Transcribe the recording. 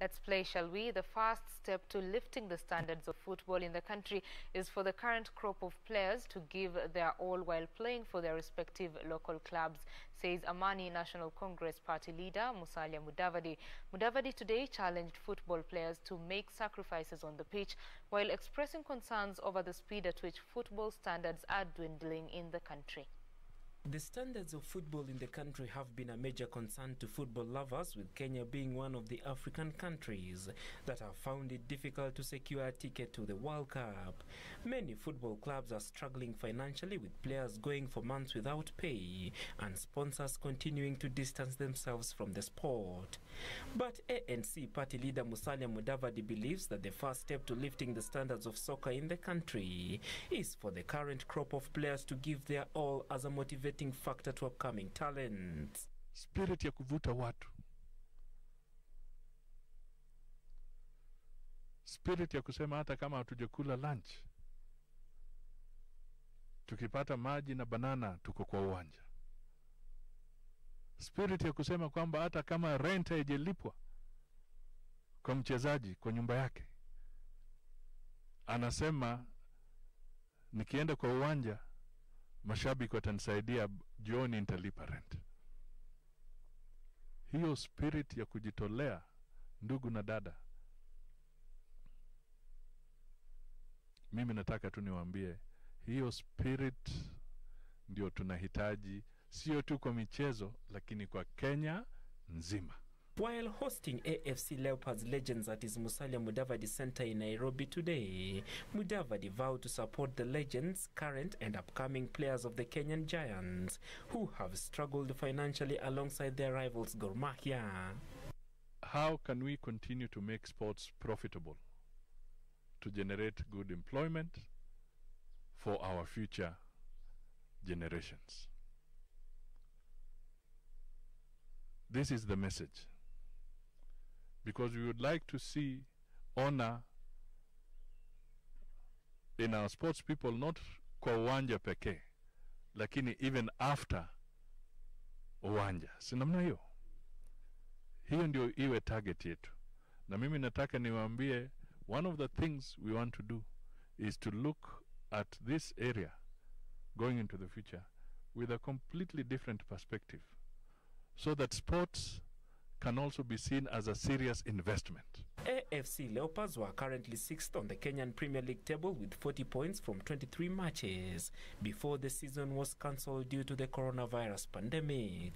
Let's play, shall we? The first step to lifting the standards of football in the country is for the current crop of players to give their all while playing for their respective local clubs, says Amani National Congress party leader Musalia Mudavadi. Mudavadi today challenged football players to make sacrifices on the pitch while expressing concerns over the speed at which football standards are dwindling in the country. The standards of football in the country have been a major concern to football lovers, with Kenya being one of the African countries that have found it difficult to secure a ticket to the World Cup. Many football clubs are struggling financially, with players going for months without pay and sponsors continuing to distance themselves from the sport. But ANC party leader Musalia Mudavadi believes that the first step to lifting the standards of soccer in the country is for the current crop of players to give their all as a motivating factor to upcoming talents. spirit ya kuvuta watu, spirit ya kusema hata kama hatujakula lunch, tukipata maji na banana tuko kwa uwanja, spirit ya kusema kwamba hata kama rent haijalipwa kwa mchezaji kwa nyumba yake, anasema nikienda kwa uwanja mashabiki watanisaidia jioni, nitalipa rent. Hiyo spirit ya kujitolea, ndugu na dada, mimi nataka tu niwaambie, hiyo spirit ndio tunahitaji, sio tu kwa michezo, lakini kwa Kenya nzima. While hosting AFC Leopards legends at his Musalia Mudavadi Center in Nairobi today, Mudavadi vowed to support the legends, current and upcoming players of the Kenyan Giants, who have struggled financially alongside their rivals Gor Mahia. How can we continue to make sports profitable to generate good employment for our future generations? This is the message. Because we would like to see honor in our sports people not kwa uwanja pekee lakini even after uwanja. Si namna hiyo? Hiyo ndio iwe target yetu. Na mimi nataka niwaambie one of the things we want to do is to look at this area going into the future with a completely different perspective so that sports can also be seen as a serious investment. AFC Leopards were currently sixth on the Kenyan Premier League table with 40 points from 23 matches before the season was cancelled due to the coronavirus pandemic.